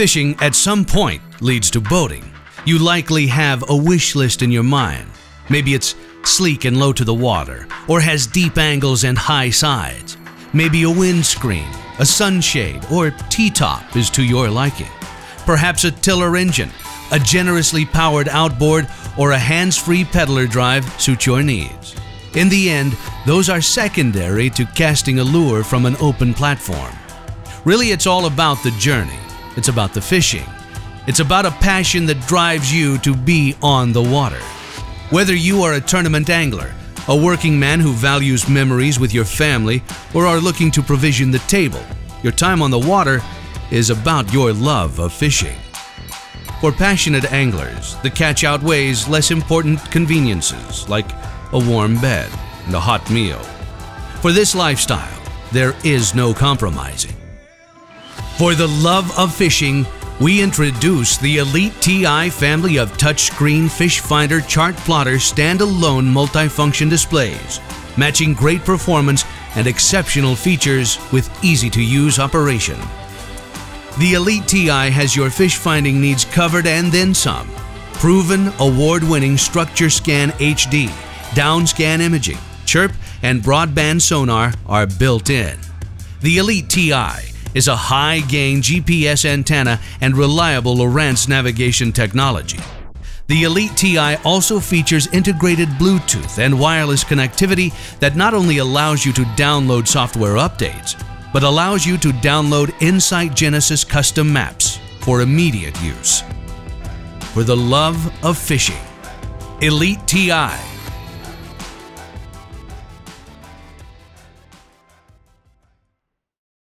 Fishing at some point leads to boating. You likely have a wish list in your mind. Maybe it's sleek and low to the water, or has deep angles and high sides. Maybe a windscreen, a sunshade, or T-top is to your liking. Perhaps a tiller engine, a generously powered outboard, or a hands-free peddler drive suit your needs. In the end, those are secondary to casting a lure from an open platform. Really, it's all about the journey. It's about the fishing. It's about a passion that drives you to be on the water. Whether you are a tournament angler, a working man who values memories with your family, or are looking to provision the table, your time on the water is about your love of fishing. For passionate anglers, the catch outweighs less important conveniences like a warm bed and a hot meal. For this lifestyle, there is no compromising. For the love of fishing, we introduce the Elite TI family of touchscreen fish finder chart plotter standalone multifunction displays, matching great performance and exceptional features with easy-to-use operation. The Elite TI has your fish finding needs covered and then some. Proven award-winning Structure Scan HD, downscan imaging, chirp, and broadband sonar are built in. The Elite TI is a high-gain GPS antenna and reliable Lowrance navigation technology. The Elite TI also features integrated Bluetooth and wireless connectivity that not only allows you to download software updates, but allows you to download Insight Genesis custom maps for immediate use. For the love of fishing, Elite TI